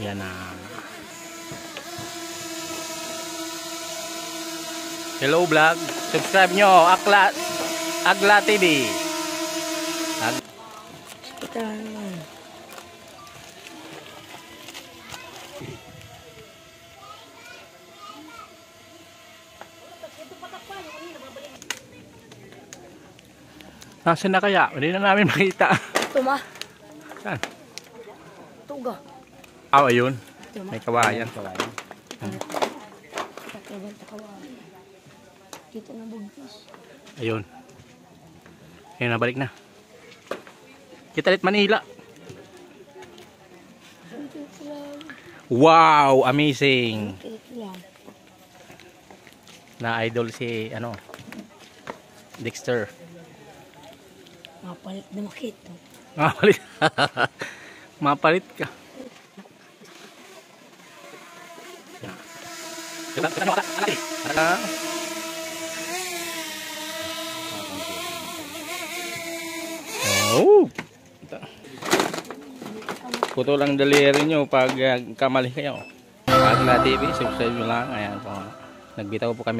Yan na. Hello vlog. Subscribe nyo. Akla, Agla TV. Ag Nasaan na kaya? Hindi na namin makita. Tuma. Saan? Tuga. Ah, ayun. May kawayan. kawayan. Kita na bugtis. Ayun. Ayun, nabalik na. Kita ulit Manila. Wow! Amazing! Na idol si, ano, Dexter. Mapalit na makita. Mapalit. Mapalit ka. Kita, kita mo, alati. Ah. Oh. Puto lang daliri nyo pag uh, kamali kayo. Pag na TV, subscribe nyo lang. Ayan po. Nagbitaw po kami.